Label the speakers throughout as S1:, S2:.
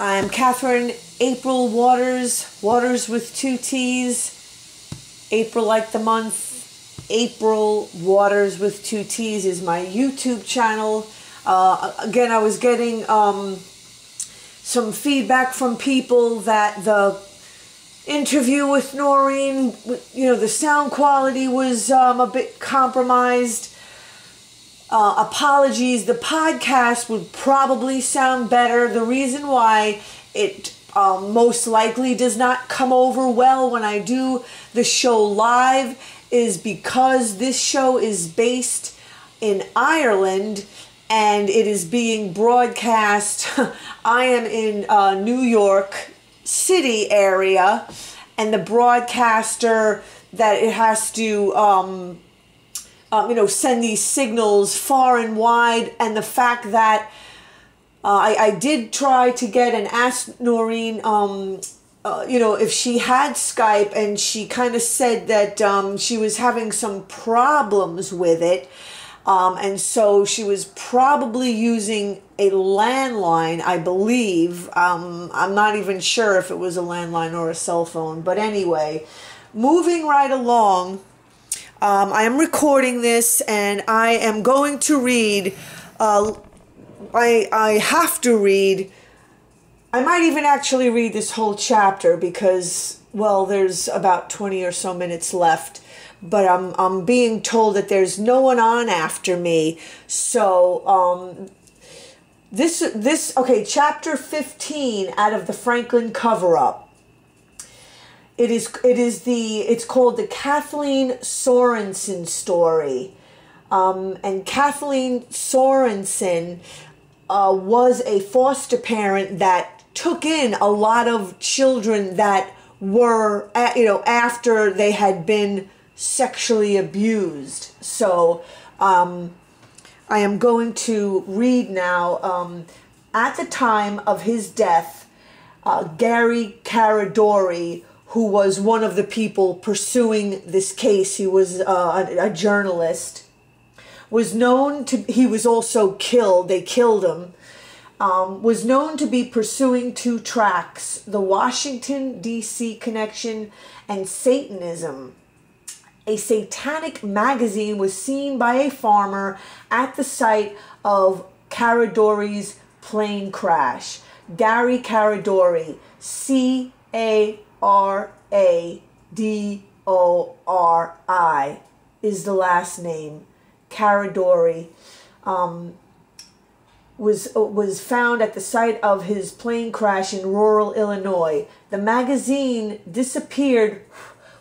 S1: I'm Catherine April Watters, Watters with two T's. April like the month. April Watters with two T's is my YouTube channel. Uh, again, I was getting um, some feedback from people that the interview with Noreen, you know, the sound quality was um, a bit compromised. Uh, apologies, the podcast would probably sound better. The reason why it um, most likely does not come over well when I do the show live is because this show is based in Ireland and it is being broadcast. I am in uh, New York City area, and the broadcaster that it has to, um, um, you know, send these signals far and wide, and the fact that uh, I, I did try to get and ask Noreen, um, uh, you know, if she had Skype, and she kind of said that um, she was having some problems with it. Um, and so she was probably using a landline, I believe. Um, I'm not even sure if it was a landline or a cell phone. But anyway, moving right along, um, I am recording this and I am going to read. Uh, I, I have to read. I might even actually read this whole chapter because, well, there's about 20 or so minutes left but I'm I'm being told that there's no one on after me. So um, this this okay, chapter 15 out of the Franklin cover up. It is it is the it's called the Kathleen Sorensen story. Um, and Kathleen Sorensen uh, was a foster parent that took in a lot of children that were, you know, after they had been sexually abused. So um, I am going to read now. Um, at the time of his death, uh, Gary Caradori, who was one of the people pursuing this case, he was uh, a, a journalist, was known to, he was also killed, they killed him. Um, was known to be pursuing two tracks the Washington, D.C. connection and Satanism a satanic magazine was seen by a farmer at the site of Caradori's plane crash. Gary Caradori, C A R A D O R I, is the last name. Caradori um, was was found at the site of his plane crash in rural Illinois. The magazine disappeared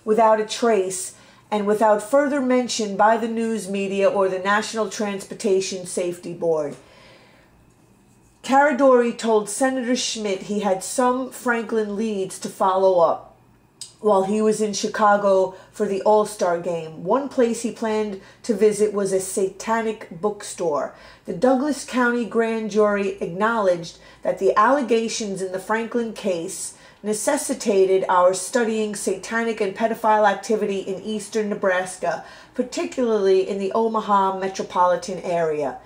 S1: without a trace and without further mention by the news media or the National Transportation Safety Board. Caradori told Senator Schmit he had some Franklin leads to follow up while he was in Chicago for the All Star game. One place he planned to visit was a satanic bookstore. The Douglas County grand jury acknowledged that the allegations in the Franklin case necessitated our studying satanic and pedophile activity in eastern Nebraska, particularly in the Omaha metropolitan area.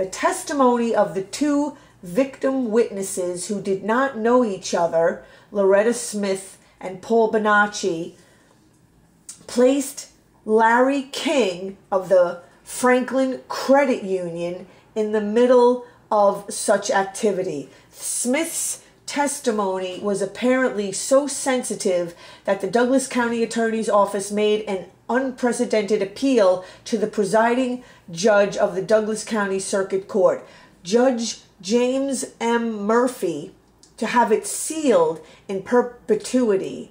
S1: The testimony of the two victim witnesses who did not know each other, Loretta Smith and Paul Bonacci, placed Larry King of the Franklin Credit Union in the middle of such activity. Smith's testimony was apparently so sensitive that the Douglas County Attorney's Office made an unprecedented appeal to the presiding judge of the Douglas County Circuit Court, Judge James M. Murphy, to have it sealed in perpetuity.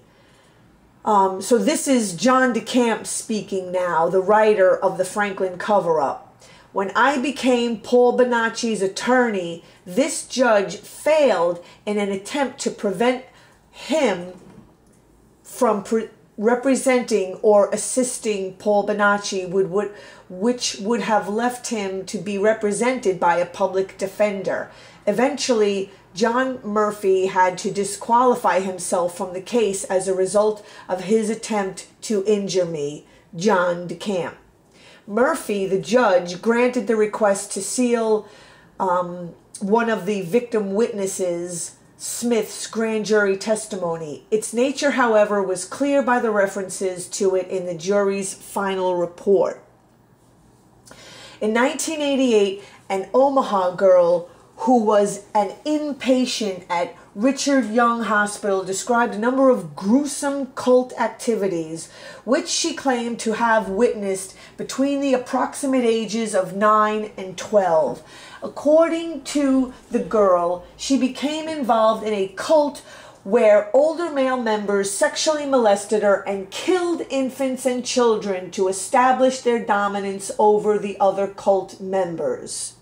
S1: Um, so, this is John DeCamp speaking now, the writer of the Franklin cover up. When I became Paul Bonacci's attorney, this judge failed in an attempt to prevent him from pre- representing or assisting Paul Bonacci, would, would, which would have left him to be represented by a public defender. Eventually, John Murphy had to disqualify himself from the case as a result of his attempt to injure me, John DeCamp. Murphy, the judge, granted the request to seal um, one of the victim witnesses, Smith's grand jury testimony. Its nature, however, was clear by the references to it in the jury's final report. In 1988, an Omaha girl who was an inpatient at Richard Young Hospital described a number of gruesome cult activities which she claimed to have witnessed between the approximate ages of 9 and 12. According to the girl, she became involved in a cult where older male members sexually molested her and killed infants and children to establish their dominance over the other cult members.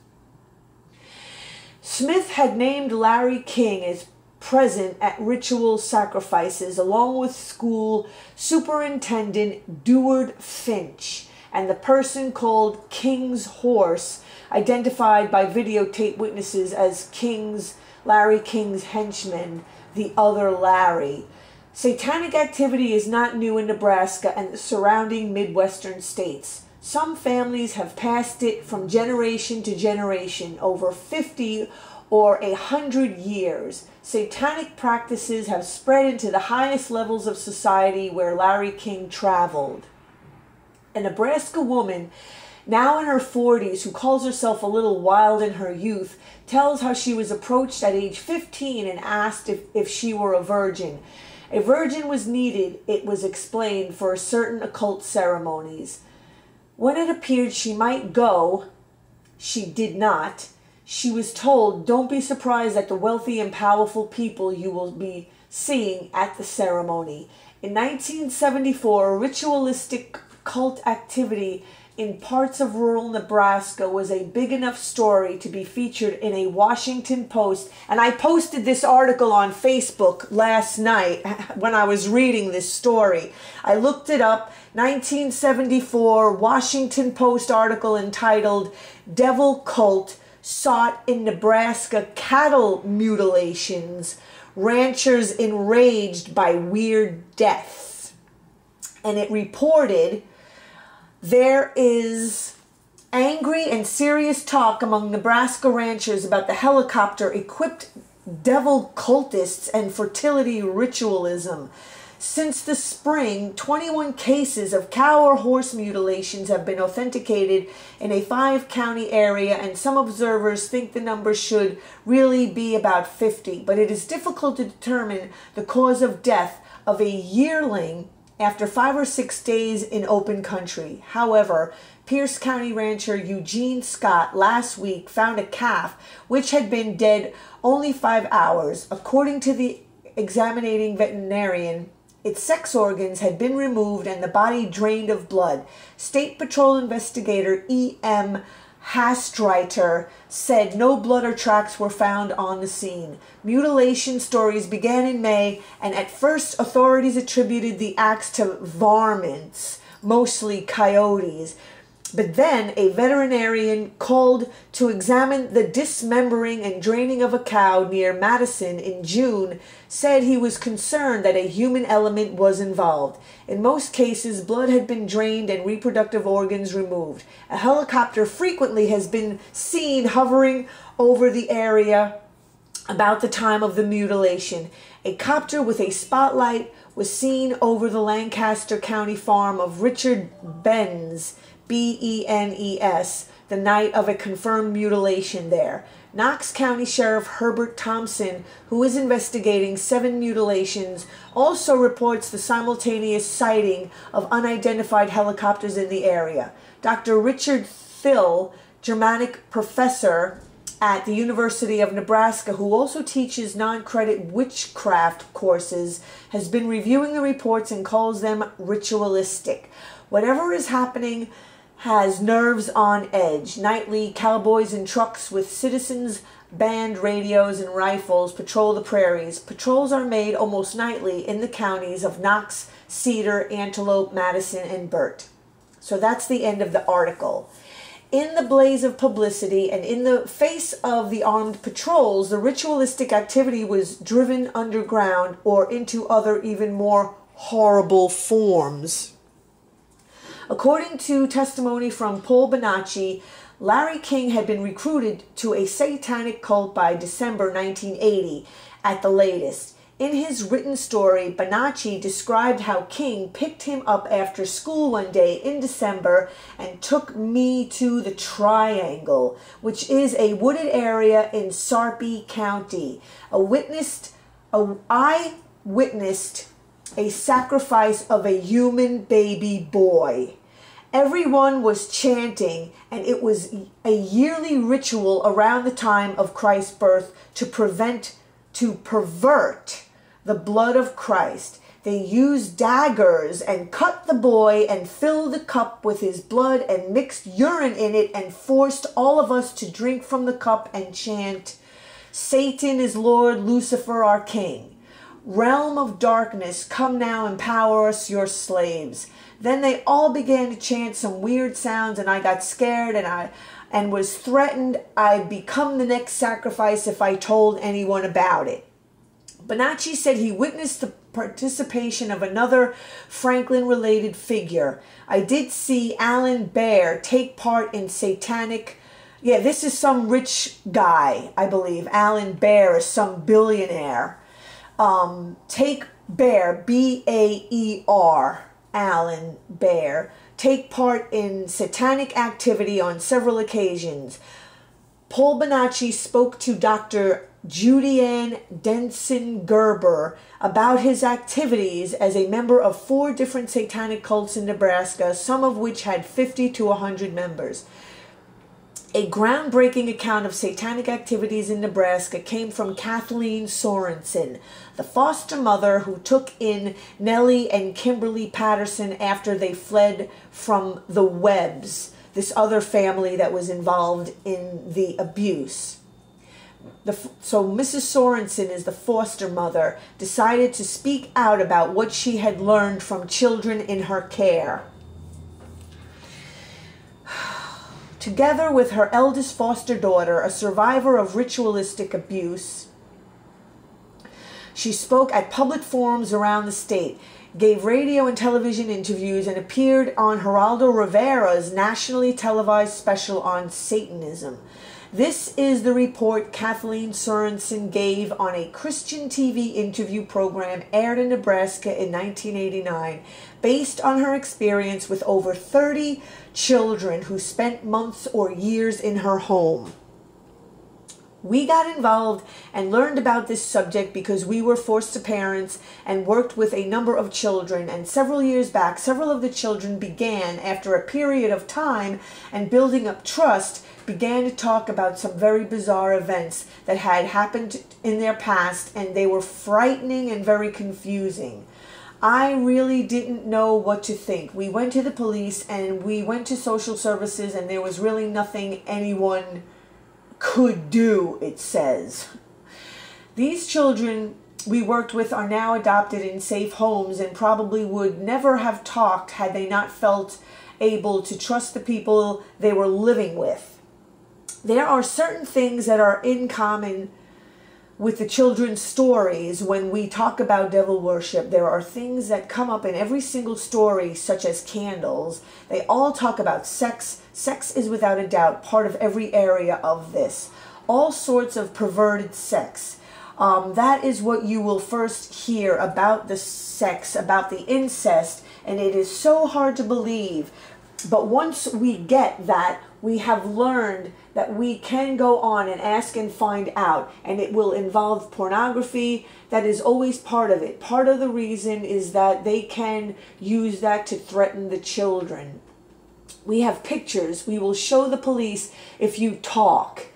S1: Smith had named Larry King as present at ritual sacrifices along with school superintendent Deward Finch and the person called King's Horse identified by videotape witnesses as King's Larry King's henchman, the other Larry. Satanic activity is not new in Nebraska and the surrounding Midwestern states. Some families have passed it from generation to generation over 50 or a hundred years. Satanic practices have spread into the highest levels of society where Larry King traveled. A Nebraska woman now in her 40s, who calls herself a little wild in her youth, tells how she was approached at age 15 and asked if, if she were a virgin. A virgin was needed, it was explained, for certain occult ceremonies. When it appeared she might go, she did not. She was told, Don't be surprised at the wealthy and powerful people you will be seeing at the ceremony. In 1974, ritualistic cult activity in parts of rural Nebraska was a big enough story to be featured in a Washington Post. And I posted this article on Facebook last night when I was reading this story. I looked it up 1974 Washington Post article entitled Devil Cult Sought in Nebraska Cattle Mutilations, Ranchers Enraged by Weird Deaths. And it reported there is angry and serious talk among Nebraska ranchers about the helicopter equipped devil cultists and fertility ritualism. Since the spring, 21 cases of cow or horse mutilations have been authenticated in a five county area, and some observers think the number should really be about 50. But it is difficult to determine the cause of death of a yearling after five or six days in open country. However, Pierce County rancher Eugene Scott last week found a calf which had been dead only five hours. According to the examining veterinarian, its sex organs had been removed and the body drained of blood. State Patrol investigator E.M. Hastreiter said no blood or tracks were found on the scene. Mutilation stories began in May, and at first authorities attributed the acts to varmints, mostly coyotes, but then a veterinarian called to examine the dismembering and draining of a cow near Madison in June said he was concerned that a human element was involved. In most cases, blood had been drained and reproductive organs removed. A helicopter frequently has been seen hovering over the area about the time of the mutilation. A copter with a spotlight was seen over the Lancaster County farm of Richard Benes B E N E S, the night of a confirmed mutilation there. Knox County Sheriff Herbert Thompson, who is investigating seven mutilations, also reports the simultaneous sighting of unidentified helicopters in the area. Dr. Richard Thill, Germanic professor at the University of Nebraska, who also teaches non credit witchcraft courses, has been reviewing the reports and calls them ritualistic. Whatever is happening has nerves on edge. Nightly, cowboys in trucks with citizens band radios and rifles patrol the prairies. Patrols are made almost nightly in the counties of Knox, Cedar, Antelope, Madison, and Burt. So that's the end of the article. In the blaze of publicity and in the face of the armed patrols, the ritualistic activity was driven underground or into other even more horrible forms. According to testimony from Paul Bonacci, Larry King had been recruited to a satanic cult by December 1980 at the latest. In his written story, Bonacci described how King picked him up after school one day in December and took me to the Triangle, which is a wooded area in Sarpy County. A witnessed, a, I witnessed a sacrifice of a human baby boy. Everyone was chanting, and it was a yearly ritual around the time of Christ's birth to prevent, to pervert the blood of Christ. They used daggers and cut the boy and filled the cup with his blood and mixed urine in it and forced all of us to drink from the cup and chant, Satan is Lord, Lucifer our King. Realm of darkness, come now and power us, your slaves. Then they all began to chant some weird sounds, and I got scared and I and was threatened I'd become the next sacrifice if I told anyone about it. Bonacci said he witnessed the participation of another Franklin related figure. I did see Alan Baer take part in satanic. Yeah, this is some rich guy, I believe. Alan Baer is some billionaire. Um, take Baer, B A E R, Alan Baer, take part in satanic activity on several occasions. Paul Bonacci spoke to Dr. Julian Densen Gerber about his activities as a member of four different satanic cults in Nebraska, some of which had 50 to 100 members. A groundbreaking account of satanic activities in Nebraska came from Kathleen Sorensen, the foster mother who took in Nellie and Kimberly Patterson after they fled from the Webbs, this other family that was involved in the abuse the, so Mrs. Sorensen is the foster mother, decided to speak out about what she had learned from children in her care. Together with her eldest foster daughter, a survivor of ritualistic abuse, she spoke at public forums around the state, gave radio and television interviews, and appeared on Geraldo Rivera's nationally televised special on Satanism. This is the report Kathleen Sorensen gave on a Christian TV interview program aired in Nebraska in 1989, based on her experience with over 30 children who spent months or years in her home. We got involved and learned about this subject because we were foster parents and worked with a number of children. And several years back, several of the children began, after a period of time and building up trust, began to talk about some very bizarre events that had happened in their past, and they were frightening and very confusing. I really didn't know what to think. We went to the police and we went to social services, and there was really nothing anyone could do, it says. These children we worked with are now adopted in safe homes and probably would never have talked had they not felt able to trust the people they were living with. There are certain things that are in common with the children's stories when we talk about devil worship. There are things that come up in every single story, such as candles. They all talk about sex, Sex is without a doubt part of every area of this. All sorts of perverted sex. Um, that is what you will first hear about the sex, about the incest, and it is so hard to believe. But once we get that, we have learned that we can go on and ask and find out, and it will involve pornography. That is always part of it. Part of the reason is that they can use that to threaten the children. We have pictures. We will show the police if you talk.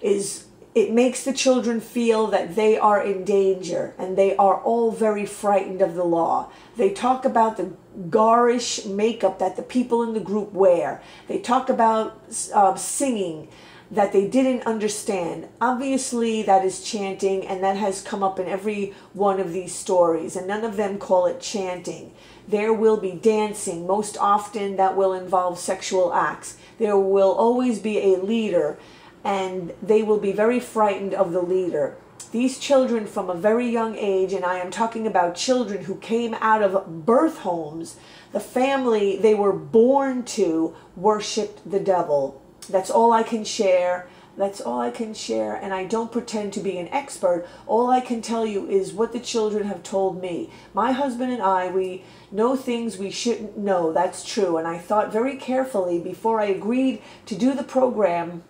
S1: Is it makes the children feel that they are in danger and they are all very frightened of the law. They talk about the garish makeup that the people in the group wear. They talk about uh, singing that they didn't understand. Obviously, that is chanting, and that has come up in every one of these stories, and none of them call it chanting. There will be dancing. Most often, that will involve sexual acts. There will always be a leader, and they will be very frightened of the leader. These children from a very young age, and I am talking about children who came out of birth homes, the family they were born to worshiped the devil. That's all I can share. That's all I can share, and I don't pretend to be an expert. All I can tell you is what the children have told me. My husband and I, we know things we shouldn't know. That's true. And I thought very carefully before I agreed to do the program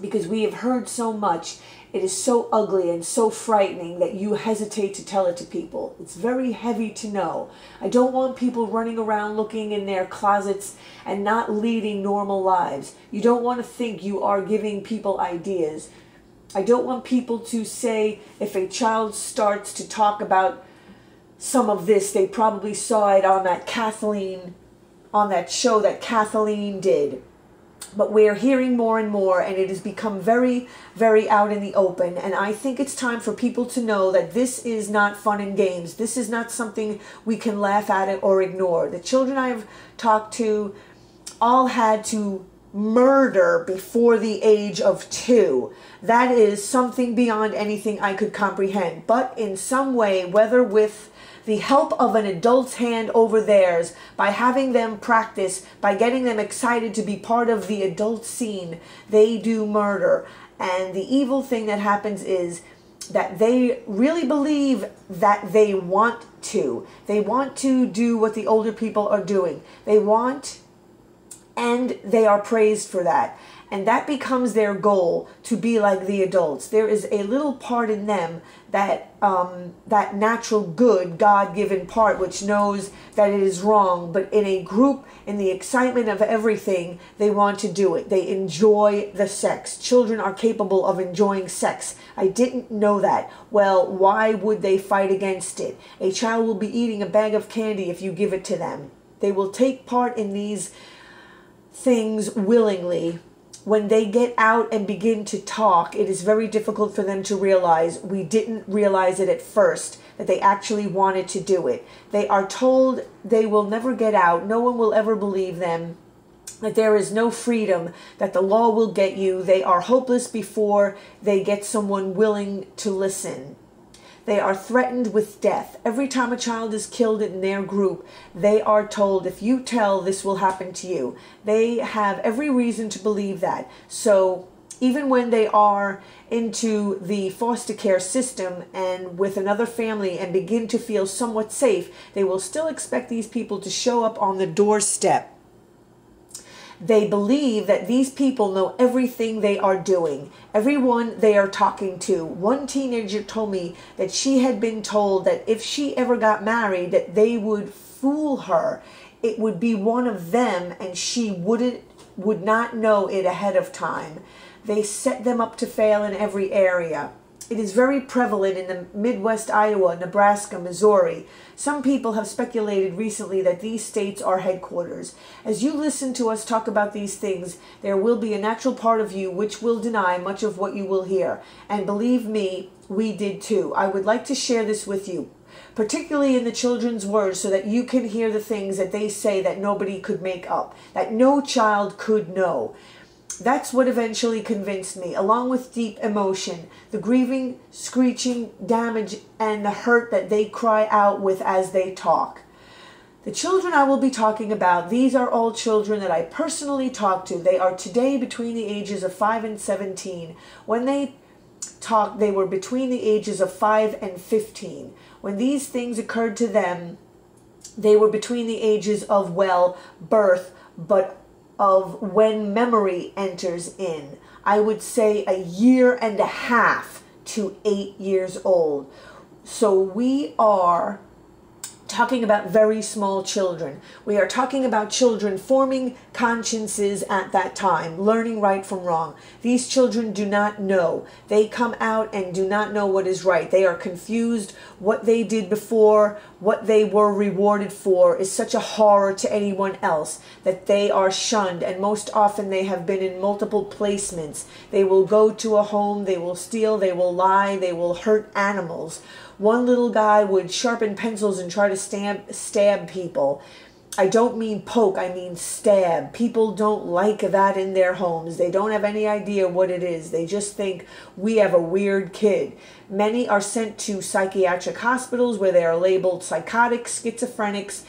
S1: because we have heard so much. It is so ugly and so frightening that you hesitate to tell it to people. It's very heavy to know. I don't want people running around looking in their closets and not leading normal lives. You don't want to think you are giving people ideas. I don't want people to say if a child starts to talk about some of this, they probably saw it on that Kathleen, on that show that Kathleen did but we're hearing more and more and it has become very very out in the open. And i think it's time for people to know that this is not fun and games. This is not something we can laugh at it or ignore. The children i've talked to all had to murder before the age of two. That is something beyond anything i could comprehend. But in some way whether with the help of an adult's hand over theirs by having them practice, by getting them excited to be part of the adult scene, they do murder. And the evil thing that happens is that they really believe that they want to. They want to do what the older people are doing. They want, and they are praised for that and that becomes their goal to be like the adults. There is a little part in them that um, that natural good God-given part which knows that it is wrong, but in a group, in the excitement of everything, they want to do it. They enjoy the sex. Children are capable of enjoying sex. I didn't know that. Well, why would they fight against it? A child will be eating a bag of candy if you give it to them. They will take part in these things willingly when they get out and begin to talk, it is very difficult for them to realize we didn't realize it at first that they actually wanted to do it. They are told they will never get out, no one will ever believe them. That there is no freedom, that the law will get you. They are hopeless before they get someone willing to listen. They are threatened with death. Every time a child is killed in their group, they are told, if you tell, this will happen to you. They have every reason to believe that. So even when they are into the foster care system and with another family and begin to feel somewhat safe, they will still expect these people to show up on the doorstep they believe that these people know everything they are doing, everyone they are talking to. One teenager told me that she had been told that if she ever got married, that they would fool her. It would be one of them and she wouldn't would not know it ahead of time. They set them up to fail in every area. It is very prevalent in the Midwest Iowa, Nebraska, Missouri. Some people have speculated recently that these states are headquarters. As you listen to us talk about these things, there will be a natural part of you which will deny much of what you will hear. And believe me, we did too. I would like to share this with you, particularly in the children's words, so that you can hear the things that they say that nobody could make up, that no child could know. That's what eventually convinced me, along with deep emotion, the grieving, screeching, damage, and the hurt that they cry out with as they talk. The children I will be talking about, these are all children that I personally talk to. They are today between the ages of 5 and 17. When they talked, they were between the ages of 5 and 15. When these things occurred to them, they were between the ages of, well, birth, but of when memory enters in. I would say a year and a half to eight years old. So we are talking about very small children. We are talking about children forming consciences at that time, learning right from wrong. These children do not know. They come out and do not know what is right. They are confused. What they did before, what they were rewarded for, is such a horror to anyone else that they are shunned. And most often they have been in multiple placements. They will go to a home, they will steal, they will lie, they will hurt animals one little guy would sharpen pencils and try to stab, stab people. I don't mean poke, I mean stab. People don't like that in their homes. They don't have any idea what it is. They just think we have a weird kid. Many are sent to psychiatric hospitals where they are labeled psychotics, schizophrenics,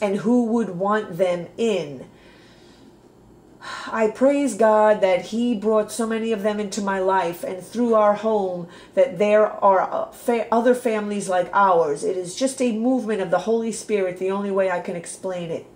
S1: and who would want them in? I praise God that He brought so many of them into my life, and through our home, that there are other families like ours. It is just a movement of the Holy Spirit, the only way I can explain it.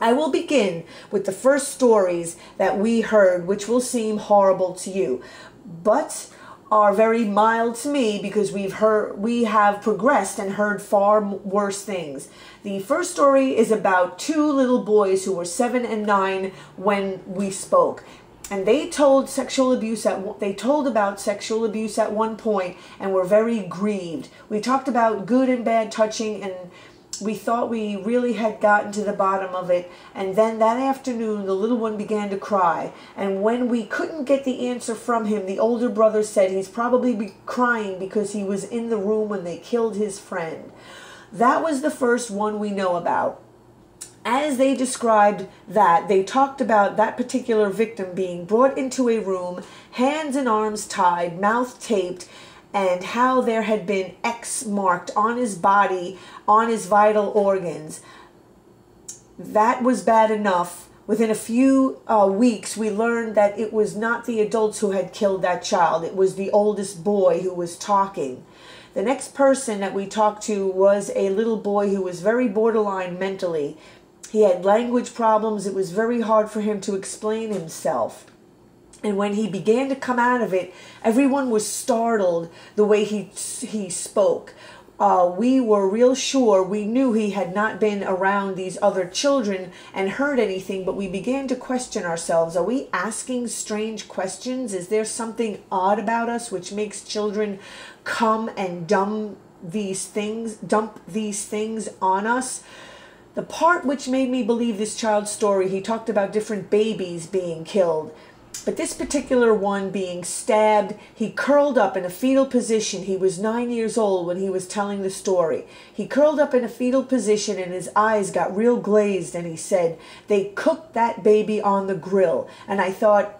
S1: I will begin with the first stories that we heard, which will seem horrible to you, but are very mild to me because we've heard we have progressed and heard far worse things. The first story is about two little boys who were 7 and 9 when we spoke. And they told sexual abuse at they told about sexual abuse at one point and were very grieved. We talked about good and bad touching and we thought we really had gotten to the bottom of it. And then that afternoon, the little one began to cry. And when we couldn't get the answer from him, the older brother said he's probably be crying because he was in the room when they killed his friend. That was the first one we know about. As they described that, they talked about that particular victim being brought into a room, hands and arms tied, mouth taped, and how there had been X marked on his body, on his vital organs. That was bad enough. Within a few uh, weeks, we learned that it was not the adults who had killed that child, it was the oldest boy who was talking. The next person that we talked to was a little boy who was very borderline mentally. He had language problems, it was very hard for him to explain himself. And when he began to come out of it, everyone was startled the way he he spoke. Uh, we were real sure we knew he had not been around these other children and heard anything, but we began to question ourselves. Are we asking strange questions? Is there something odd about us which makes children come and dump these things, dump these things on us? The part which made me believe this child's story, he talked about different babies being killed but this particular one being stabbed, he curled up in a fetal position. He was nine years old when he was telling the story. He curled up in a fetal position and his eyes got real glazed and he said, They cooked that baby on the grill. And I thought,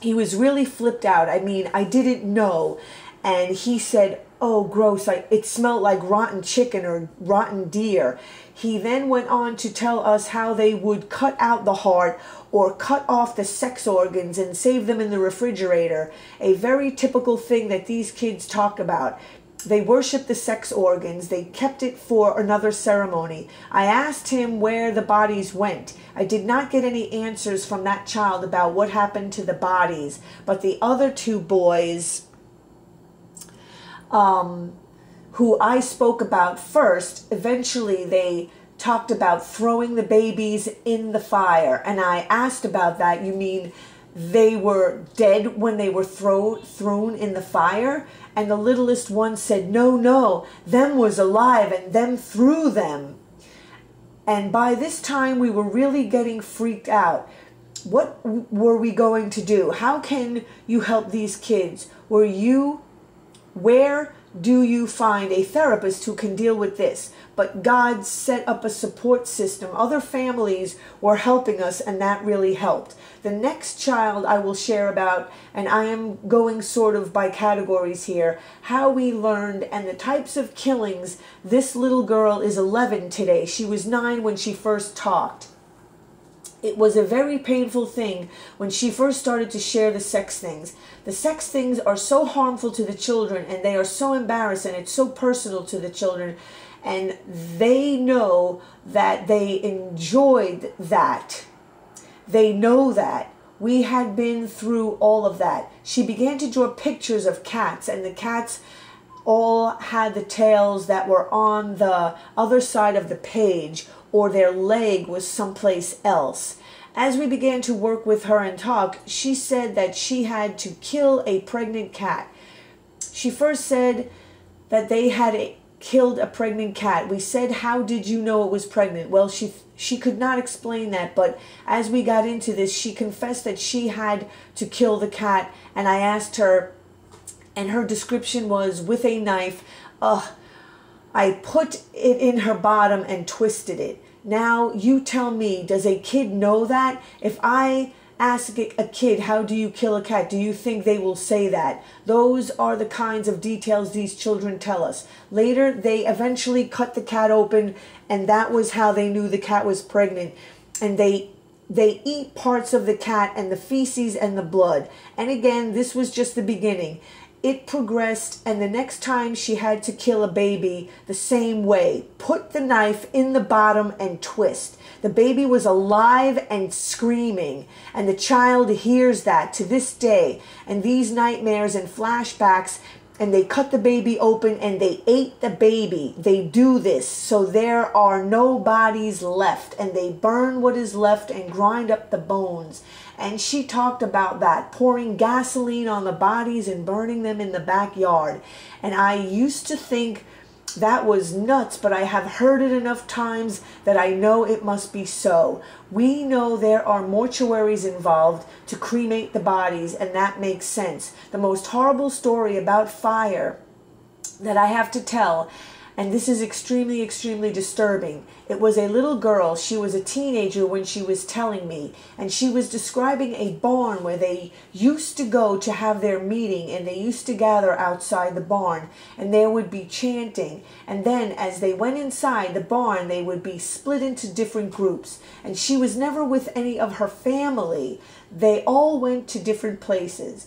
S1: he was really flipped out. I mean, I didn't know. And he said, Oh, gross. I, it smelled like rotten chicken or rotten deer. He then went on to tell us how they would cut out the heart or cut off the sex organs and save them in the refrigerator. A very typical thing that these kids talk about. They worship the sex organs. They kept it for another ceremony. I asked him where the bodies went. I did not get any answers from that child about what happened to the bodies, but the other two boys, um, who I spoke about first, eventually they talked about throwing the babies in the fire. And I asked about that. You mean they were dead when they were throw, thrown in the fire? And the littlest one said, No, no, them was alive and them threw them. And by this time, we were really getting freaked out. What were we going to do? How can you help these kids? Were you, where do you find a therapist who can deal with this? But God set up a support system. Other families were helping us, and that really helped. The next child I will share about, and I am going sort of by categories here, how we learned and the types of killings. This little girl is 11 today. She was 9 when she first talked it was a very painful thing when she first started to share the sex things. The sex things are so harmful to the children and they are so embarrassing. It's so personal to the children. And they know that they enjoyed that. They know that. We had been through all of that. She began to draw pictures of cats, and the cats all had the tails that were on the other side of the page or their leg was someplace else. As we began to work with her and talk, she said that she had to kill a pregnant cat. She first said that they had a, killed a pregnant cat. We said, "How did you know it was pregnant?" Well, she she could not explain that, but as we got into this, she confessed that she had to kill the cat, and I asked her and her description was with a knife. Ugh, I put it in her bottom and twisted it. Now you tell me, does a kid know that? If I ask a kid, how do you kill a cat? Do you think they will say that? Those are the kinds of details these children tell us. Later, they eventually cut the cat open, and that was how they knew the cat was pregnant. And they they eat parts of the cat and the feces and the blood. And again, this was just the beginning. It progressed, and the next time she had to kill a baby, the same way. Put the knife in the bottom and twist. The baby was alive and screaming, and the child hears that to this day. And these nightmares and flashbacks and they cut the baby open and they ate the baby. They do this so there are no bodies left and they burn what is left and grind up the bones. And she talked about that, pouring gasoline on the bodies and burning them in the backyard. And I used to think that was nuts, but I have heard it enough times that I know it must be so. We know there are mortuaries involved to cremate the bodies, and that makes sense. The most horrible story about fire that I have to tell and this is extremely, extremely disturbing. It was a little girl. She was a teenager when she was telling me, and she was describing a barn where they used to go to have their meeting, and they used to gather outside the barn, and there would be chanting. And then, as they went inside the barn, they would be split into different groups. And she was never with any of her family. They all went to different places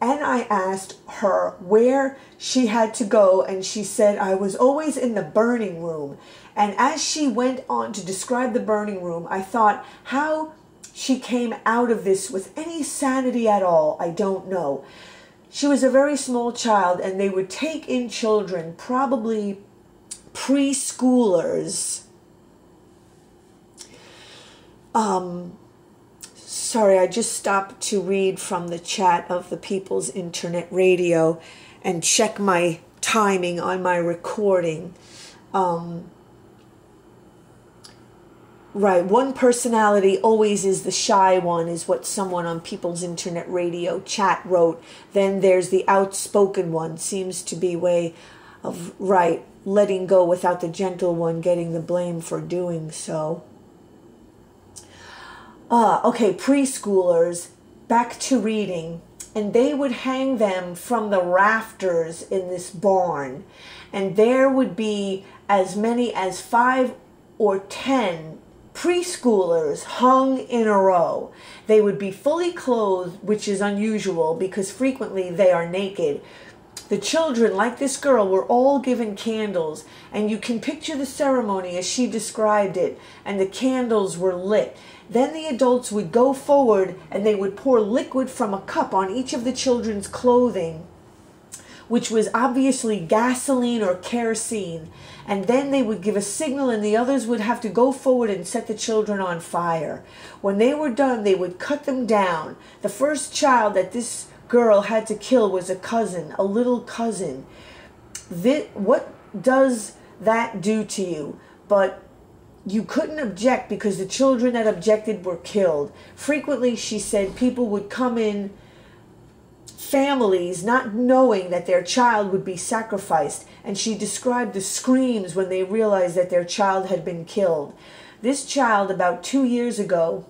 S1: and I asked her where she had to go, and she said, I was always in the burning room. And as she went on to describe the burning room, I thought, how she came out of this with any sanity at all, I don't know. She was a very small child, and they would take in children, probably preschoolers. Um, Sorry, I just stopped to read from the chat of the People's Internet Radio and check my timing on my recording. Um, right, one personality always is the shy one, is what someone on People's Internet Radio chat wrote. Then there's the outspoken one, seems to be way of, right, letting go without the gentle one getting the blame for doing so uh, okay, preschoolers back to reading, and they would hang them from the rafters in this barn, and there would be as many as five or ten preschoolers hung in a row. They would be fully clothed, which is unusual because frequently they are naked. The children, like this girl, were all given candles, and you can picture the ceremony as she described it, and the candles were lit. Then the adults would go forward and they would pour liquid from a cup on each of the children's clothing, which was obviously gasoline or kerosene. And then they would give a signal, and the others would have to go forward and set the children on fire. When they were done, they would cut them down. The first child that this girl had to kill was a cousin, a little cousin. This, what does that do to you? But you couldn't object because the children that objected were killed. Frequently, she said, people would come in, families, not knowing that their child would be sacrificed, and she described the screams when they realized that their child had been killed. This child, about two years ago,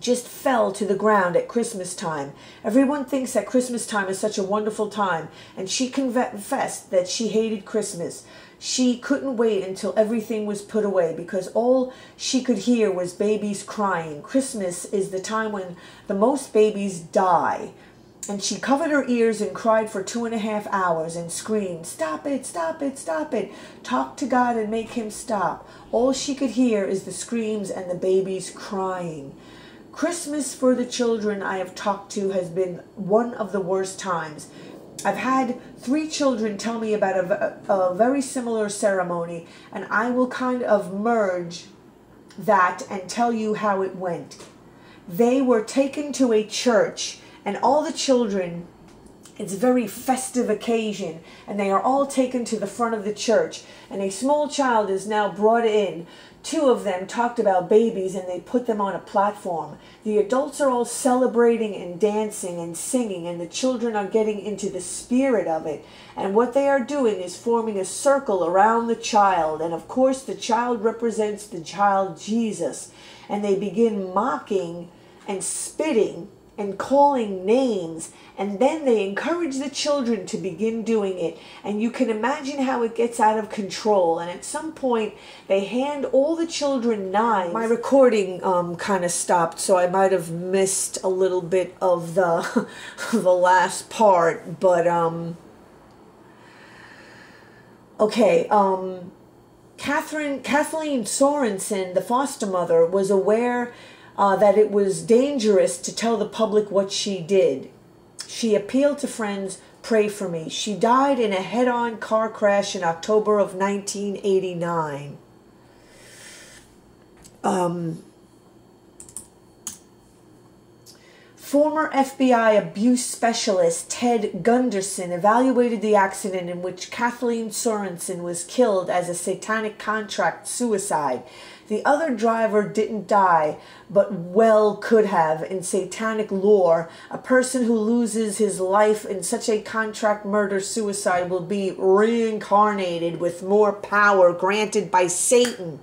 S1: just fell to the ground at Christmas time. Everyone thinks that Christmas time is such a wonderful time, and she confessed that she hated Christmas. She couldn't wait until everything was put away because all she could hear was babies crying. Christmas is the time when the most babies die. And she covered her ears and cried for two and a half hours and screamed, Stop it, stop it, stop it. Talk to God and make him stop. All she could hear is the screams and the babies crying. Christmas for the children I have talked to has been one of the worst times. I've had three children tell me about a, a, very similar ceremony, and I will kind of merge that and tell you how it went. They were taken to a church, and all the children, it's a very festive occasion, and they are all taken to the front of the church, and a small child is now brought in Two of them talked about babies and they put them on a platform. The adults are all celebrating and dancing and singing, and the children are getting into the spirit of it. And what they are doing is forming a circle around the child. And of course, the child represents the child Jesus. And they begin mocking and spitting and calling names and then they encourage the children to begin doing it. And you can imagine how it gets out of control. And at some point they hand all the children knives. My recording um, kind of stopped so i might have missed a little bit of the the last part but um okay um Catherine Kathleen Sorensen, the foster mother, was aware uh, that it was dangerous to tell the public what she did. She appealed to friends, pray for me. She died in a head on car crash in October of 1989. Um, Former FBI abuse specialist Ted Gunderson evaluated the accident in which Kathleen Sorensen was killed as a satanic contract suicide. The other driver didn't die, but well could have. In satanic lore, a person who loses his life in such a contract murder suicide will be reincarnated with more power granted by Satan.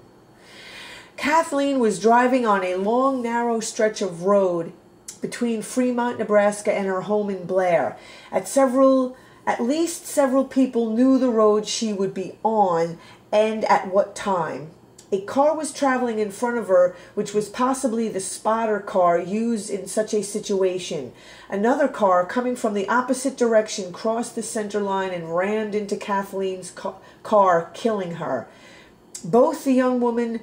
S1: Kathleen was driving on a long, narrow stretch of road between Fremont, Nebraska and her home in Blair. At several at least several people knew the road she would be on and at what time. A car was traveling in front of her, which was possibly the spotter car used in such a situation. Another car, coming from the opposite direction, crossed the center line and rammed into Kathleen's car, killing her. Both the young woman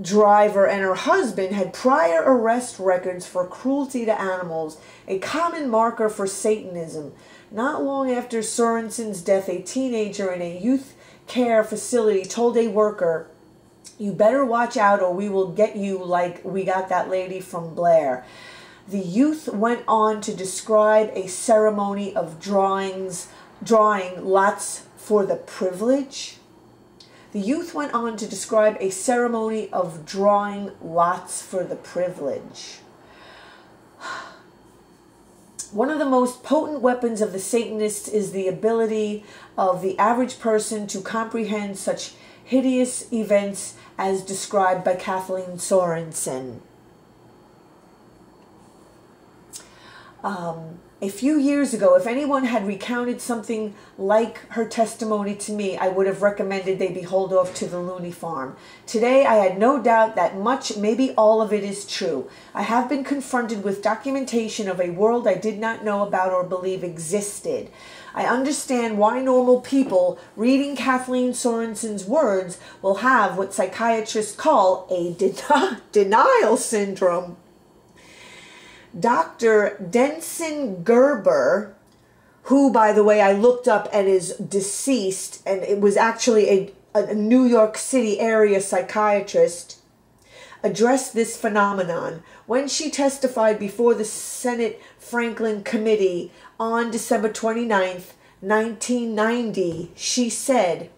S1: driver and her husband had prior arrest records for cruelty to animals, a common marker for Satanism. Not long after Sorensen's death, a teenager in a youth care facility told a worker, You better watch out or we will get you like we got that lady from Blair. The youth went on to describe a ceremony of drawings, drawing lots for the privilege the youth went on to describe a ceremony of drawing lots for the privilege. One of the most potent weapons of the Satanists is the ability of the average person to comprehend such hideous events as described by Kathleen Sorensen. Um, a few years ago, if anyone had recounted something like her testimony to me, I would have recommended they be hauled off to the loony farm. Today, I had no doubt that much, maybe all of it is true. I have been confronted with documentation of a world I did not know about or believe existed. I understand why normal people reading Kathleen Sorensen's words will have what psychiatrists call a denial syndrome. Dr. Densen Gerber, who, by the way, I looked up and is deceased, and it was actually a, a New York City area psychiatrist, addressed this phenomenon when she testified before the Senate Franklin Committee on December 29, 1990. She said,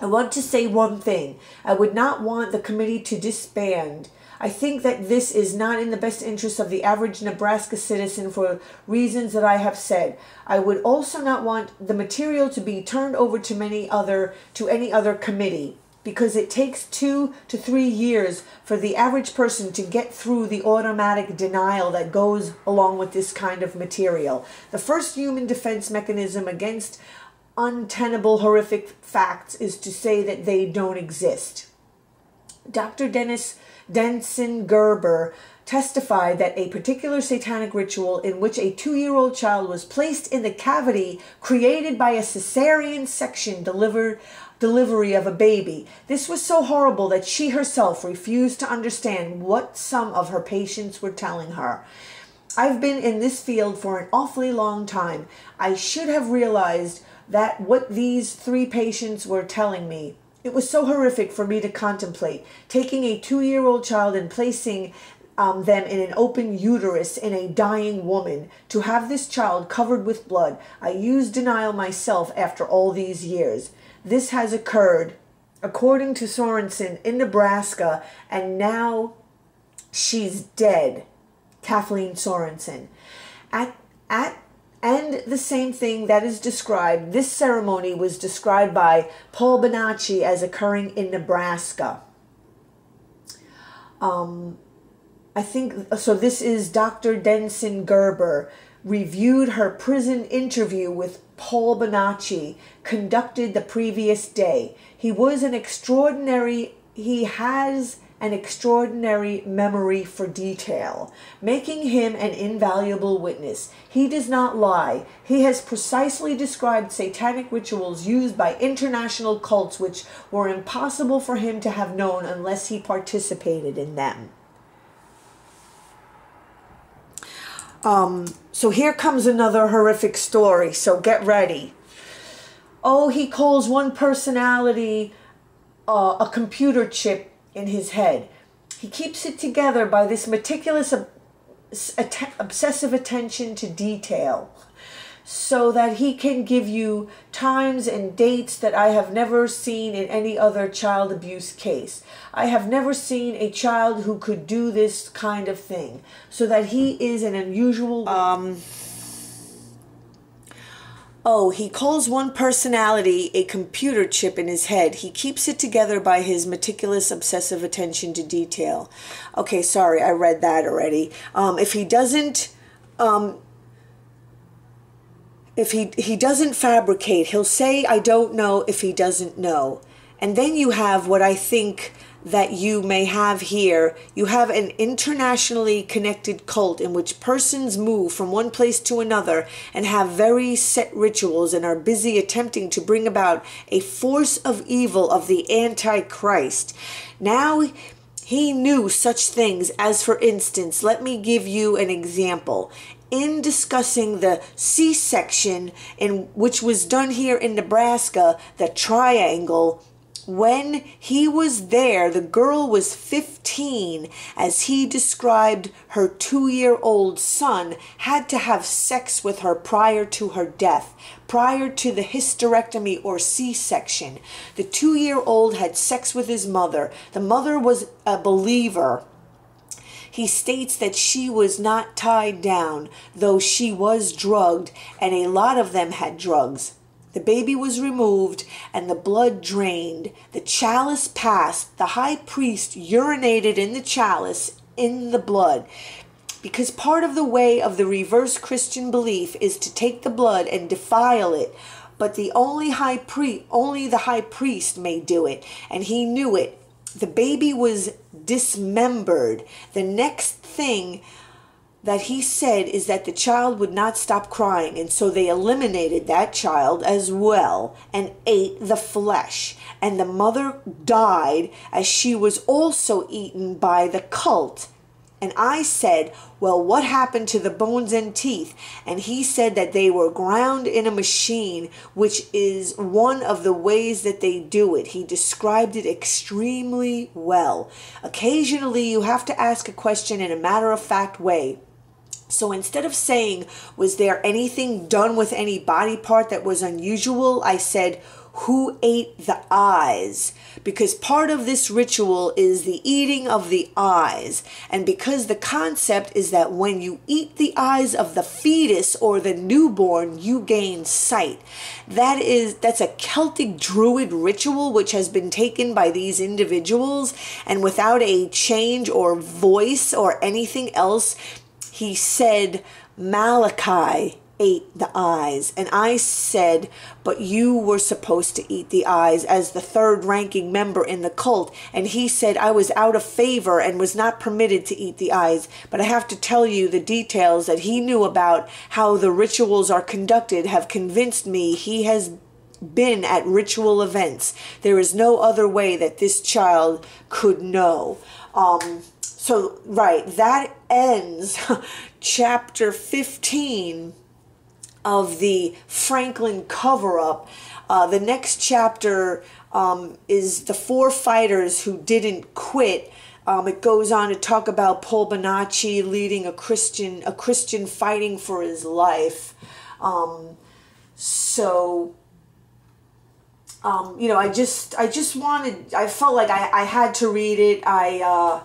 S1: I want to say one thing. I would not want the committee to disband. I think that this is not in the best interest of the average Nebraska citizen for reasons that I have said. I would also not want the material to be turned over to many other to any other committee because it takes 2 to 3 years for the average person to get through the automatic denial that goes along with this kind of material. The first human defense mechanism against untenable horrific facts is to say that they don't exist. Dr. Dennis Densen Gerber testified that a particular satanic ritual in which a two year old child was placed in the cavity created by a cesarean section delivered delivery of a baby. This was so horrible that she herself refused to understand what some of her patients were telling her. I've been in this field for an awfully long time. I should have realized that what these three patients were telling me it was so horrific for me to contemplate taking a two year old child and placing um, them in an open uterus in a dying woman. To have this child covered with blood, I use denial myself after all these years. This has occurred, according to Sorensen, in Nebraska, and now she's dead. Kathleen Sorensen. At, at and the same thing that is described, this ceremony was described by Paul Bonacci as occurring in Nebraska. Um, I think so. This is Dr. Densen Gerber reviewed her prison interview with Paul Bonacci conducted the previous day. He was an extraordinary, he has an extraordinary memory for detail, making him an invaluable witness. He does not lie. He has precisely described satanic rituals used by international cults which were impossible for him to have known unless he participated in them. Um, so here comes another horrific story, so get ready. Oh, he calls one personality uh, a computer chip in his head. He keeps it together by this meticulous, obsessive attention to detail so that he can give you times and dates that I have never seen in any other child abuse case. I have never seen a child who could do this kind of thing. So that he is an unusual. Um, Oh, he calls one personality a computer chip in his head. He keeps it together by his meticulous, obsessive attention to detail. Okay, sorry, I read that already. Um, if he doesn't, um, if he he doesn't fabricate, he'll say, "I don't know." If he doesn't know, and then you have what I think that you may have here. You have an internationally connected cult in which persons move from one place to another and have very set rituals and are busy attempting to bring about a force of evil of the Antichrist. Now, he knew such things as, for instance, let me give you an example. In discussing the C section, in which was done here in Nebraska, the triangle, when he was there, the girl was 15, as he described her two year old son had to have sex with her prior to her death, prior to the hysterectomy or C section. The two year old had sex with his mother. The mother was a believer. He states that she was not tied down, though she was drugged, and a lot of them had drugs. The baby was removed and the blood drained. The chalice passed. The high priest urinated in the chalice in the blood. Because part of the way of the reverse Christian belief is to take the blood and defile it, but the only high priest only the high priest may do it, and he knew it. The baby was dismembered. The next thing that he said is that the child would not stop crying, and so they eliminated that child as well and ate the flesh. And the mother died as she was also eaten by the cult. And I said, Well, what happened to the bones and teeth? And he said that they were ground in a machine, which is one of the ways that they do it. He described it extremely well. Occasionally, you have to ask a question in a matter of fact way. So instead of saying, Was there anything done with any body part that was unusual? I said, Who ate the eyes? Because part of this ritual is the eating of the eyes. And because the concept is that when you eat the eyes of the fetus or the newborn, you gain sight. That is, that's a Celtic druid ritual which has been taken by these individuals and without a change or voice or anything else he said, Malachi ate the eyes. And I said, But you were supposed to eat the eyes as the third ranking member in the cult. And he said, I was out of favor and was not permitted to eat the eyes. But I have to tell you the details that he knew about how the rituals are conducted have convinced me he has been at ritual events. There is no other way that this child could know. Um, so, right, that ends chapter 15 of the Franklin cover up. Uh, the next chapter um, is the four fighters who didn't quit. Um, it goes on to talk about Paul Bonacci leading a Christian, a Christian fighting for his life. Um, so, um, you know, I just, I just wanted, I felt like I, I had to read it. I, uh,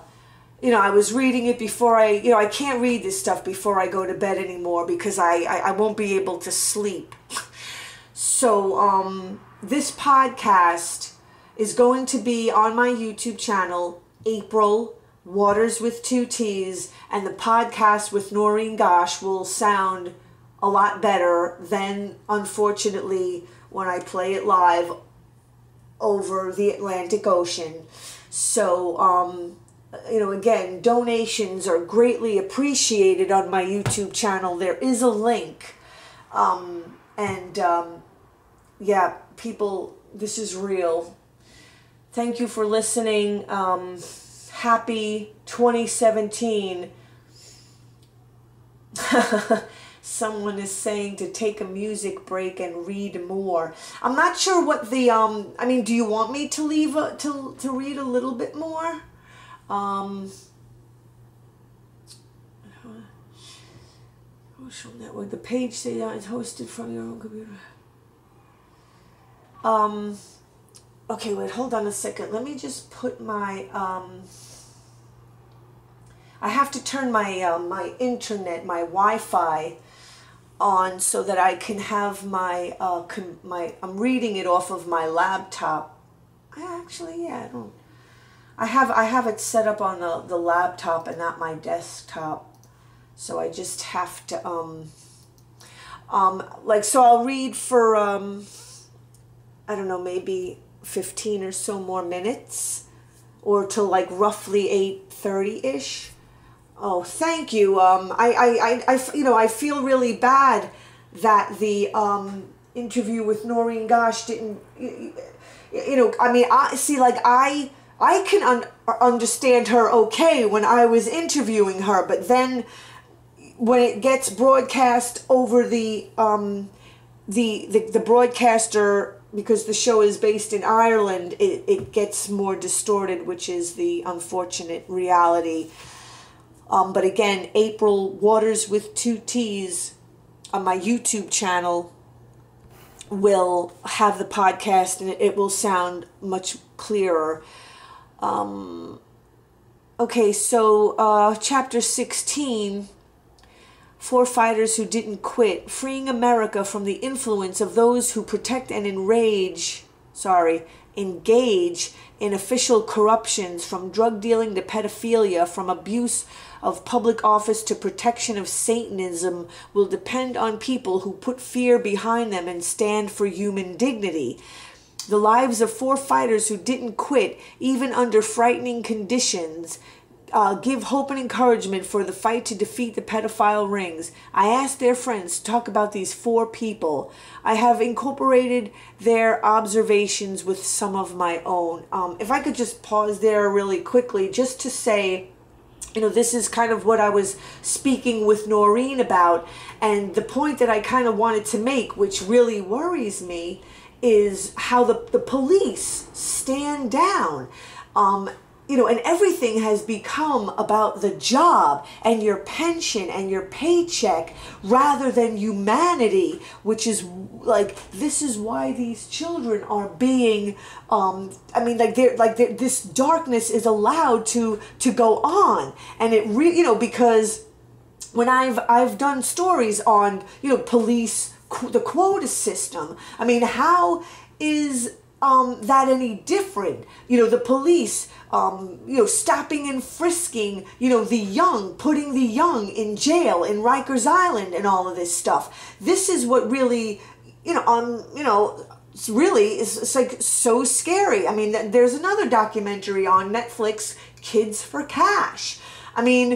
S1: you know, I was reading it before I, you know, I can't read this stuff before I go to bed anymore because I, I, I won't be able to sleep. so, um, this podcast is going to be on my YouTube channel April Watters with Two T's, and the podcast with Noreen Gosch will sound a lot better than, unfortunately, when I play it live over the Atlantic Ocean. So, um, you know, again, donations are greatly appreciated on my YouTube channel. There is a link. Um, and um, yeah, people, this is real. Thank you for listening. Um, happy 2017. Someone is saying to take a music break and read more. I'm not sure what the um. I mean, do you want me to leave a, to to read a little bit more? Um. Social network. The page say that is hosted from your own computer. Um. Okay, wait. Hold on a second. Let me just put my um. I have to turn my uh, my internet, my Wi-Fi, on so that I can have my uh, my. I'm reading it off of my laptop. I actually, yeah, I don't. I have I have it set up on the the laptop and not my desktop, so I just have to um. Um, like so, I'll read for um. I don't know, maybe fifteen or so more minutes, or till like roughly eight thirty ish Oh, thank you. Um, I, I, I, I, you know, I feel really bad that the um, interview with Noreen Gosch didn't, you, you know, I mean, I see, like, I, I can un- understand her okay when I was interviewing her, but then when it gets broadcast over the, um, the, the, the broadcaster because the show is based in Ireland, it, it gets more distorted, which is the unfortunate reality. Um, but again, April Watters with two T's on my YouTube channel will have the podcast and it will sound much clearer. Um, okay, so uh, chapter 16 Four fighters who didn't quit, freeing America from the influence of those who protect and enrage, sorry, engage in official corruptions from drug dealing to pedophilia, from abuse of public office to protection of Satanism will depend on people who put fear behind them and stand for human dignity. The lives of four fighters who didn't quit, even under frightening conditions, uh, give hope and encouragement for the fight to defeat the pedophile rings. I asked their friends to talk about these four people. I have incorporated their observations with some of my own. Um, if I could just pause there really quickly, just to say, you know, this is kind of what I was speaking with Noreen about. And the point that I kind of wanted to make, which really worries me, is how the, the police stand down. Um, you know, and everything has become about the job and your pension and your paycheck rather than humanity, which is like this is why these children are being. Um, I mean, like they're like they're, this darkness is allowed to to go on, and it re you know because when I've I've done stories on you know police the quota system. I mean, how is um, that any different? You know, the police um, you know, stopping and frisking, you know, the young, putting the young in jail in Rikers Island and all of this stuff. This is what really, you know, um, you know, it's really is it's like so scary. I mean, there's another documentary on Netflix, Kids for Cash. I mean,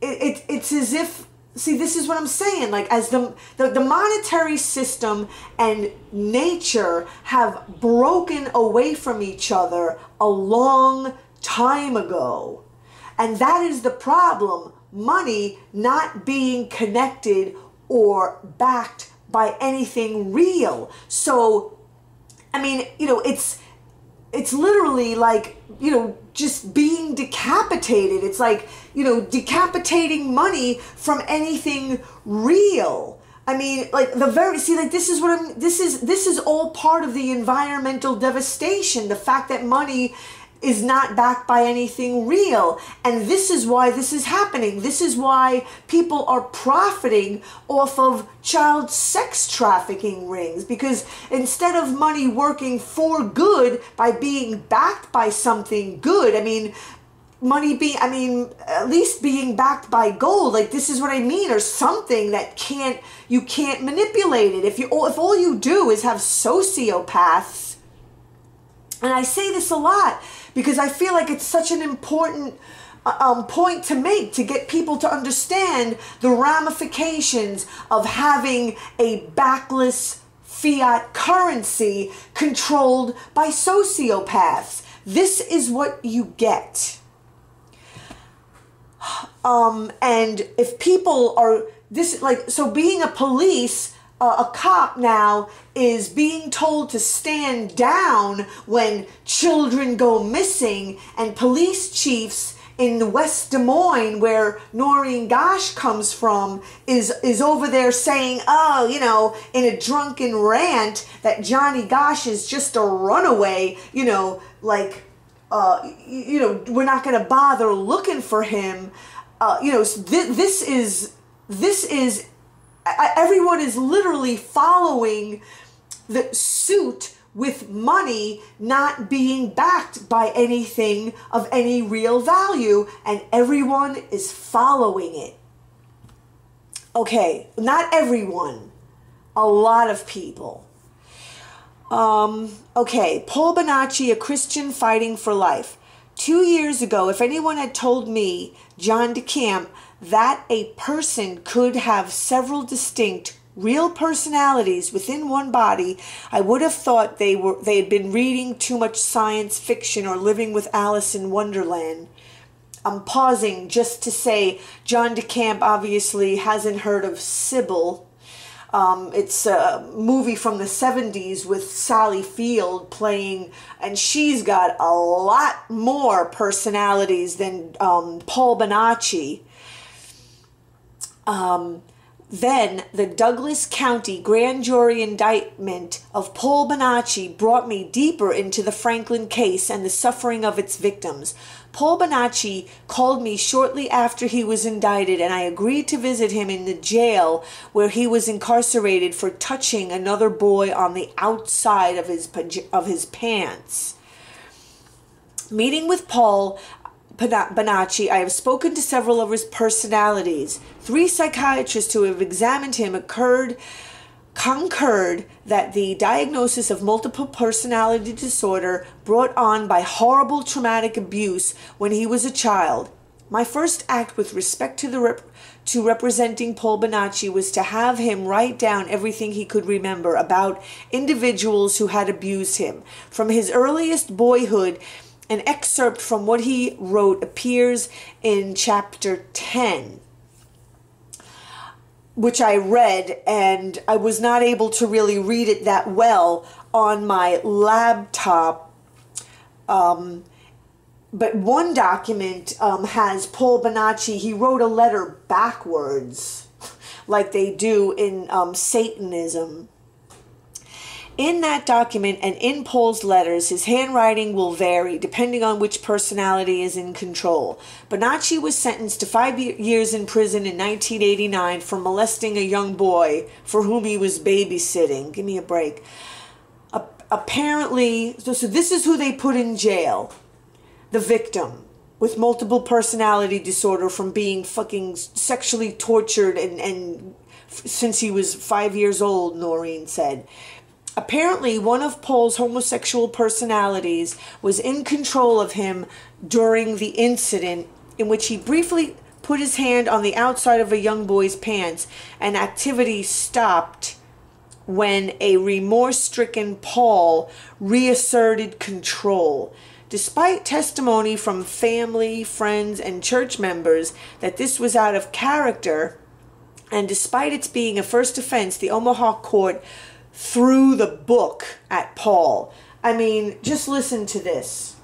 S1: it, it it's as if see this is what i'm saying like as the, the, the monetary system and nature have broken away from each other a long time ago. And that is the problem money not being connected or backed by anything real. So i mean you know it's it's literally like you know just being decapitated. It's like you know decapitating money from anything real. I mean like the very see like this is what i'm this is this is all part of the environmental devastation. The fact that money is not backed by anything real. And this is why this is happening. This is why people are profiting off of child sex trafficking rings because instead of money working for good by being backed by something good, I mean, money being i mean at least being backed by gold like this is what i mean or something that can't you can't manipulate it if you if all you do is have sociopaths and i say this a lot because i feel like it's such an important uh, um, point to make to get people to understand the ramifications of having a backless fiat currency controlled by sociopaths. This is what you get. Um, and if people are this like so being a police uh, a cop now is being told to stand down when children go missing and police chiefs in West Des Moines, where Noreen Gosch comes from, is is over there saying, "Oh, you know, in a drunken rant that Johnny Gosch is just a runaway. You know, like, uh, you know, we're not going to bother looking for him. Uh, you know, th- this is this is everyone is literally following the suit." with money not being backed by anything of any real value, and everyone is following it. Okay, not everyone, a lot of people. Um, okay, Paul Bonacci, a Christian fighting for life. Two years ago, if anyone had told me, John DeCamp, that a person could have several distinct real personalities within one body, I would have thought they were they had been reading too much science fiction or living with Alice in Wonderland. I'm pausing just to say John DeCamp obviously hasn't heard of Sybil. Um, it's a movie from the 70s with Sally Field playing, and she's got a lot more personalities than um, Paul Bonacci. Um, then the Douglas County grand jury indictment of Paul Bonacci brought me deeper into the Franklin case and the suffering of its victims. Paul Bonacci called me shortly after he was indicted, and I agreed to visit him in the jail where he was incarcerated for touching another boy on the outside of his of his pants. Meeting with Paul, Bonacci, I have spoken to several of his personalities. Three psychiatrists who have examined him occurred concurred that the diagnosis of multiple personality disorder brought on by horrible traumatic abuse when he was a child. My first act with respect to the rep- to representing Paul Bonacci was to have him write down everything he could remember about individuals who had abused him. From his earliest boyhood, an excerpt from what he wrote appears in chapter 10 which I read, and I was not able to really read it that well on my laptop. Um, but one document um, has Paul Bonacci, he wrote a letter backwards, like they do in um, Satanism. In that document and in Paul's letters, his handwriting will vary depending on which personality is in control. Bonacci was sentenced to five years in prison in 1989 for molesting a young boy for whom he was babysitting. Give me a break. apparently, so, so this is who they put in jail the victim with multiple personality disorder from being fucking sexually tortured and, and since he was five years old, Noreen said. Apparently, one of Paul's homosexual personalities was in control of him during the incident in which he briefly put his hand on the outside of a young boy's pants and activity stopped when a remorse stricken Paul reasserted control. Despite testimony from family, friends, and church members that this was out of character, and despite its being a first offense, the Omaha court threw the book at Paul. I mean, just listen to this.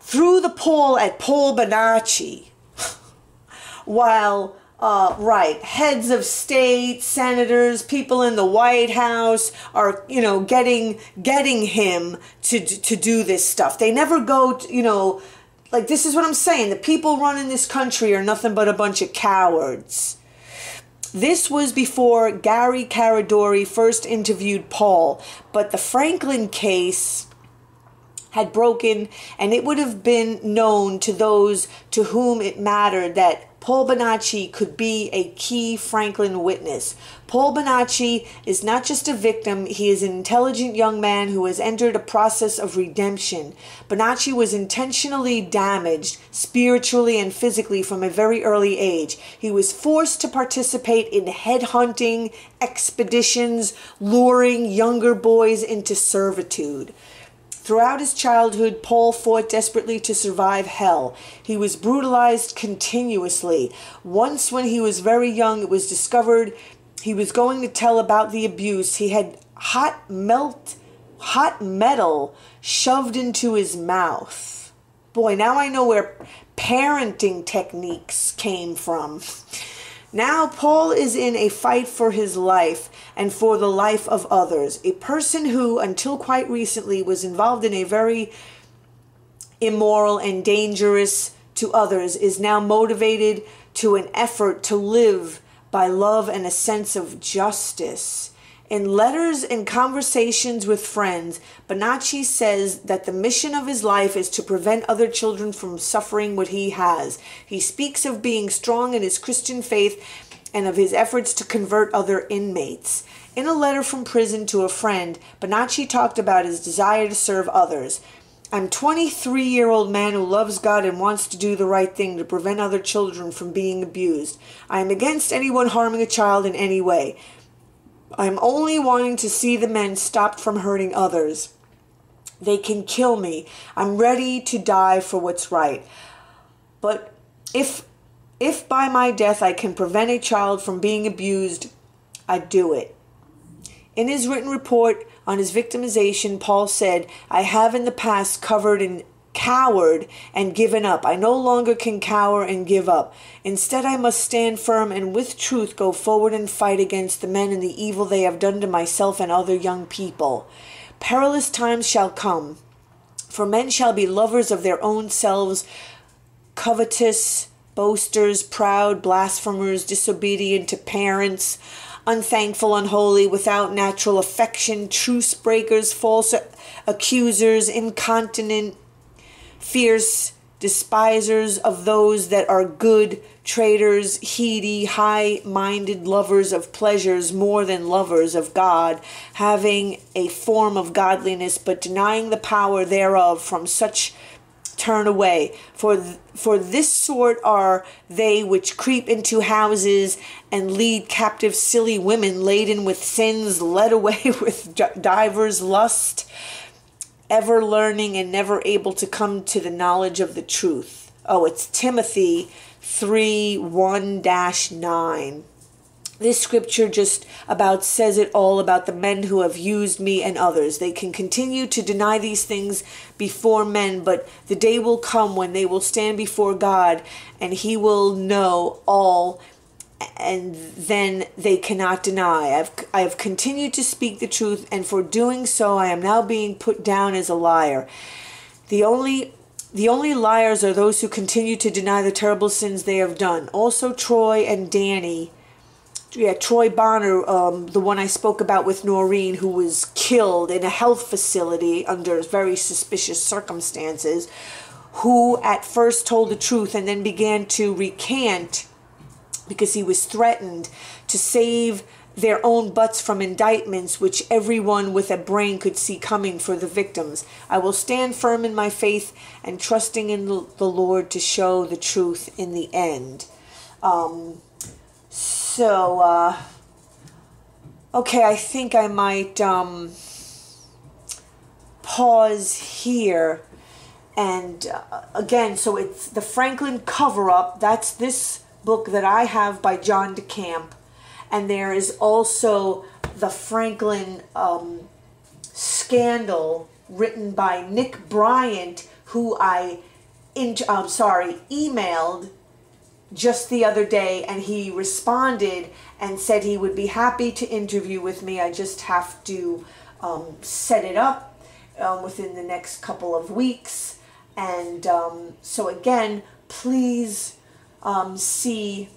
S1: Threw the Paul at Paul Bonacci. While, uh, right, heads of state, senators, people in the White House are, you know, getting getting him to to do this stuff. They never go, to, you know, like this is what I'm saying. The people running this country are nothing but a bunch of cowards. This was before Gary Caradori first interviewed Paul, but the Franklin case had broken, and it would have been known to those to whom it mattered that Paul Bonacci could be a key Franklin witness. Paul Bonacci is not just a victim, he is an intelligent young man who has entered a process of redemption. Bonacci was intentionally damaged spiritually and physically from a very early age. He was forced to participate in headhunting expeditions, luring younger boys into servitude. Throughout his childhood, Paul fought desperately to survive hell. He was brutalized continuously. Once, when he was very young, it was discovered he was going to tell about the abuse. He had hot melt, hot metal shoved into his mouth. Boy, now I know where parenting techniques came from. Now, Paul is in a fight for his life and for the life of others. A person who, until quite recently, was involved in a very immoral and dangerous to others is now motivated to an effort to live by love and a sense of justice. In letters and conversations with friends, Bonacci says that the mission of his life is to prevent other children from suffering what he has. He speaks of being strong in his Christian faith and of his efforts to convert other inmates. In a letter from prison to a friend, Bonacci talked about his desire to serve others. I'm 23 year old man who loves God and wants to do the right thing to prevent other children from being abused. I am against anyone harming a child in any way. I'm only wanting to see the men stopped from hurting others. They can kill me. I'm ready to die for what's right. But if if by my death I can prevent a child from being abused, I'd do it. In his written report on his victimization, Paul said, I have in the past covered and cowered and given up. I no longer can cower and give up. Instead, I must stand firm and with truth go forward and fight against the men and the evil they have done to myself and other young people. Perilous times shall come, for men shall be lovers of their own selves, covetous, boasters, proud, blasphemers, disobedient to parents unthankful, unholy, without natural affection, truce breakers, false accusers, incontinent, fierce, despisers of those that are good, traitors, heedy, high minded lovers of pleasures more than lovers of God, having a form of godliness, but denying the power thereof from such turn away. For, th- for this sort are they which creep into houses and lead captive silly women laden with sins, led away with divers lust, ever learning and never able to come to the knowledge of the truth. Oh, it's Timothy 3 1 9 this scripture just about says it all about the men who have used me and others. They can continue to deny these things before men, but the day will come when they will stand before God and He will know all, and then they cannot deny. I've, I have continued to speak the truth, and for doing so, I am now being put down as a liar. The only the only liars are those who continue to deny the terrible sins they have done. Also, Troy and Danny yeah, Troy Boner, um, the one I spoke about with Noreen, who was killed in a health facility under very suspicious circumstances, who at first told the truth and then began to recant because he was threatened to save their own butts from indictments which everyone with a brain could see coming for the victims. I will stand firm in my faith and trusting in the Lord to show the truth in the end. Um, so, uh, okay, I think I might um, pause here. And uh, again, so it's the Franklin cover up. That's this book that I have by John DeCamp. And there is also the Franklin um, scandal written by Nick Bryant, who I, in, I'm sorry, emailed just the other day and he responded and said he would be happy to interview with me. I just have to um, set it up um, within the next couple of weeks. And um, so, again, please um, see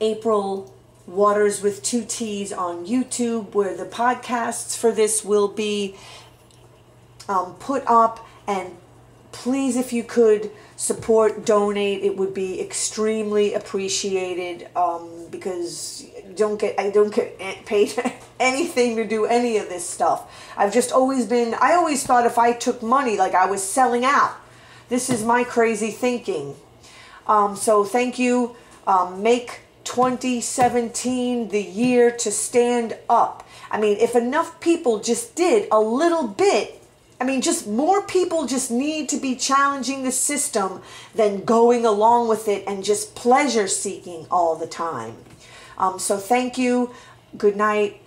S1: April Watters with Two T's on YouTube, where the podcasts for this will be um, put up And please, if you could support, donate, it would be extremely appreciated um, because don't get I don't get paid anything to do any of this stuff. I've just always been I always thought if I took money like I was selling out. This is my crazy thinking. Um, so thank you. Um, make 2017 the year to stand up. I mean, if enough people just did a little bit, I mean, just more people just need to be challenging the system than going along with it and just pleasure seeking all the time. Um, so thank you. Good night.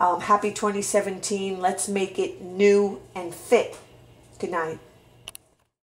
S1: Um, happy 2017. Let's make it new and fit. Good night.